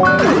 Wow.